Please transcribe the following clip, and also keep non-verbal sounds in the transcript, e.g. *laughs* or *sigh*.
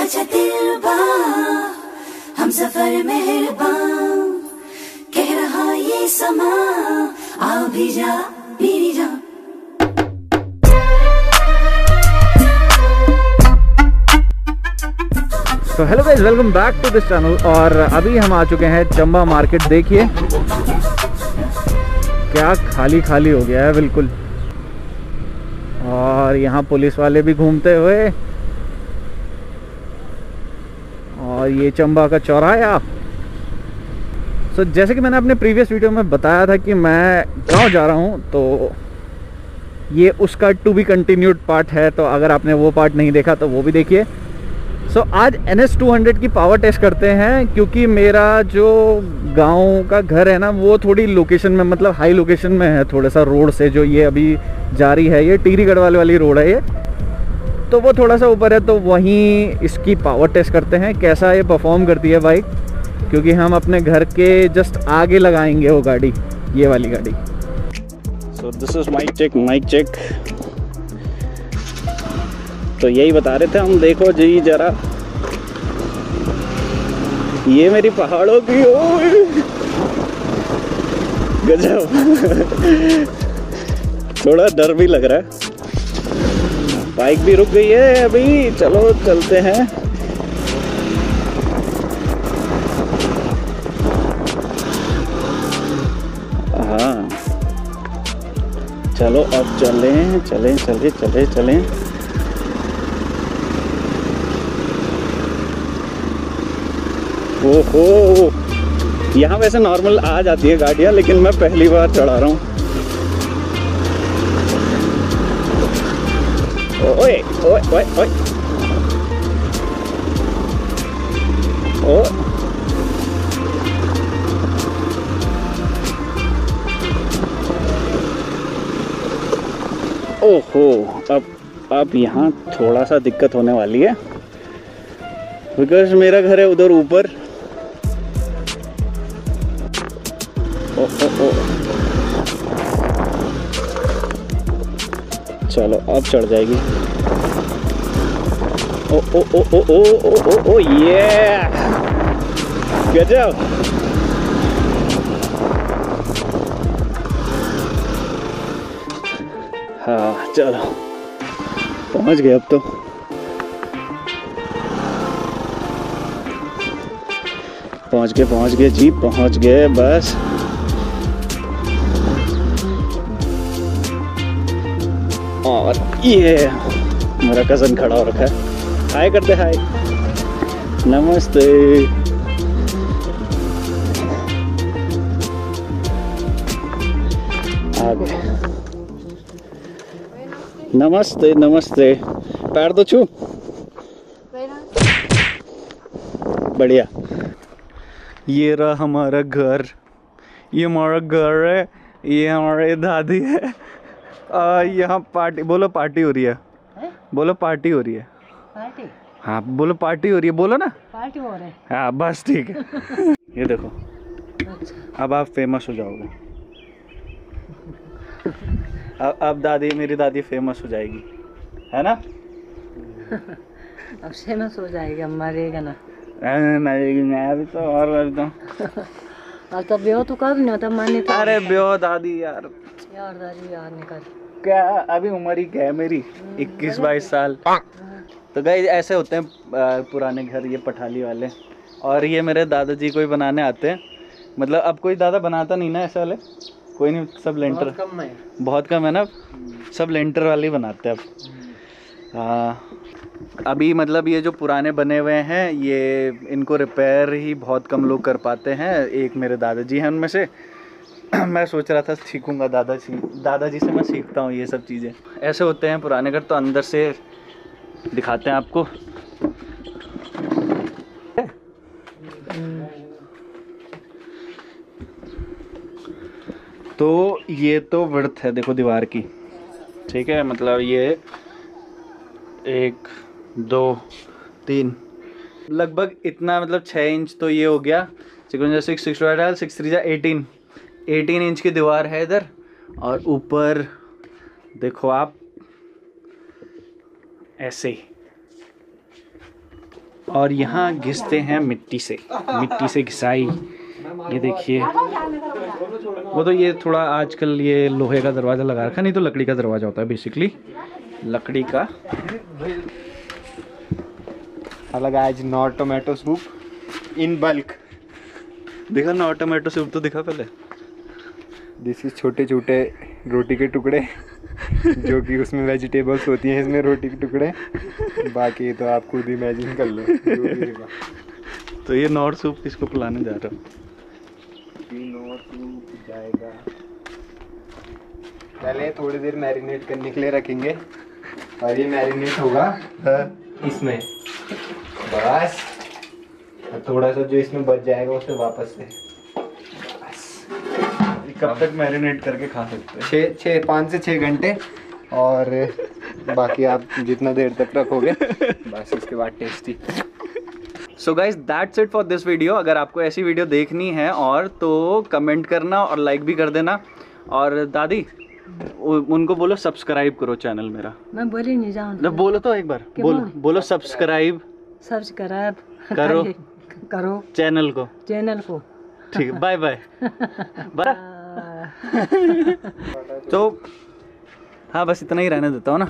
अच्छा दिलबा हम सफ़र मेहरबान। कह रहा ये समा, आओ भी जा, मेरी जान। तो hello guys welcome back to this channel और अभी हम आ चुके हैं चंबा मार्केट, देखिए। क्या खाली खाली हो गया है, बिल्कुल। और यहाँ पुलिस वाले भी घूमते हुए और ये चंबा का चौराहा सो so, जैसे कि मैंने अपने प्रीवियस वीडियो में बताया था कि मैं गाँव जा रहा हूँ तो ये उसका टू बी कंटिन्यूड पार्ट है तो अगर आपने वो पार्ट नहीं देखा तो वो भी देखिए। सो so, आज एन एस टू हंड्रेड की पावर टेस्ट करते हैं क्योंकि मेरा जो गाँव का घर है ना वो थोड़ी लोकेशन में मतलब हाई लोकेशन में है थोड़ा सा रोड से जो ये अभी जारी है ये टीरी गढ़वाल वाली रोड है ये। तो वो थोड़ा सा ऊपर है तो वहीं इसकी पावर टेस्ट करते हैं, कैसा ये परफॉर्म करती है बाइक क्योंकि हम अपने घर के जस्ट आगे लगाएँगे वो गाड़ी, ये वाली गाड़ी। So this is mic check mic check तो यही बता रहे थे हम, देखो जी जरा। ये मेरी पहाड़ों की ओर। गजब। *laughs* थोड़ा डर भी लग रहा है। बाइक भी रुक गई है अभी। चलो, चलते हैं। हाँ। चलो, अब चलें चलें, चले चले, चलें। ओहो। यहाँ वैसे नॉर्मल आ जाती है गाड़ियाँ, लेकिन मैं पहली बार चढ़ा रहा हूँ। ओए ओए ओए ओ ओहो अब अब यहाँ थोड़ा सा दिक्कत होने वाली है। बिकॉज़ मेरा घर है उधर ऊपर। ओ, ओ, ओ। चलो, अब चढ़ जाएगी। ओ ओ ओ ओ ओ ओ ओ ओ ये गजब! हाँ चलो। पहुँच गए अब तो। पहुँच गए पहुँच गए, जी, पहुँच गए, बस। और ये मेरा कज़न खड़ा हो रखा है। हाय करते हाय नमस्ते। आ गए नमस्ते नमस्ते। पैर दो छू। बढ़िया। ये रहा हमारा घर। ये हमारा घर है। ये हमारे दादी है। यहाँ पार्टी बोलो पार्टी हो रही है। है? बोलो पार्टी हो रही है। पार्टी? हाँ बोलो पार्टी हो रही है बोलो ना। पार्टी हो रहे हाँ। बस ठीक है। *laughs* ये देखो। अच्छा। अब आप फ़ेमस हो जाओगे। अब अब दादी मेरी दादी फ़ेमस हो जाएगी। है ना? *laughs* अब फ़ेमस हो जाएगा मरेगा ना। नहीं, नहीं अभी तो और अभी तो। *laughs* अब तो तो कर नहीं होता माने तो अरे ब्यो दादी यार। यार दादी यार निकल। क्या अभी उम्र ही क्या है मेरी? इक्कीस बाईस साल। तो गई ऐसे होते हैं पुराने घर ये पठाली वाले। और ये मेरे दादाजी को ही बनाने आते हैं। मतलब अब कोई दादा बनाता नहीं ना ऐसे वाले। कोई नहीं सब लेंटर। बहुत कम है। बहुत कम है ना? सब लेंटर वाले ही बनाते हैं अब। हाँ। अभी मतलब ये जो पुराने बने हुए हैं ये इनको रिपेयर ही बहुत कम लोग कर पाते हैं। एक मेरे दादाजी हैं उनमें से। मैं सोच रहा था सीखूँगा दादाजी दादाजी से मैं सीखता हूँ ये सब चीज़ें ऐसे होते हैं पुराने घर तो अंदर से दिखाते हैं आपको तो ये तो वर्थ है देखो दीवार की ठीक है मतलब ये एक दो तीन लगभग इतना मतलब छः इंच तो ये हो गया सिक्स सिक्स सिक्स थ्री जा एटीन एटीन इंच की दीवार है इधर, और ऊपर देखो आप, ऐसे और यहाँ घिसते हैं मिट्टी से मिट्टी से घिसाई। ये देखिए, वो तो ये थोड़ा आजकल ये लोहे का दरवाज़ा लगा रखा नहीं तो लकड़ी का दरवाज़ा होता है बेसिकली लकड़ी का। अलग आज नॉ टोमेटो सूप, इन बल्क। देखा ना टोमेटो सूप तो दिखा पहले? दिस इज़ छोटे छोटे रोटी के टुकड़े जो कि उसमें वेजिटेबल्स होती हैं इसमें रोटी के टुकड़े। बाकी तो आप खुद इमेजिन कर लो। तो ये नॉर्थ सूप किसको पिलाने जा रहा हूँ? जाएगा। पहले थोड़ी देर मैरिनेट करने के लिए रखेंगे और ये मैरिनेट होगा इसमें। बस थोड़ा सा जो इसमें बच जाएगा उसे वापस से। कब तक मैरिनेट करके खा सकते हैं? छः छः पाँच से छः घंटे और बाकी आप जितना देर तक रखोगे बस उसके बाद tasty so guys that's it for this video अगर आपको ऐसी वीडियो देखनी है और तो कमेंट करना और लाइक भी कर देना। और दादी उनको बोलो सब्सक्राइब करो चैनल मेरा। मैं बोली नहीं जाऊँ बोलो तो एक बार। बोलो बोलो सब्सक्राइब सब्सक्राइब करो। *laughs* करो। चैनल को। चैनल को। ठीक है बाय बाय बाय *laughs* तो हाँ बस इतना ही रहने देता हूँ ना।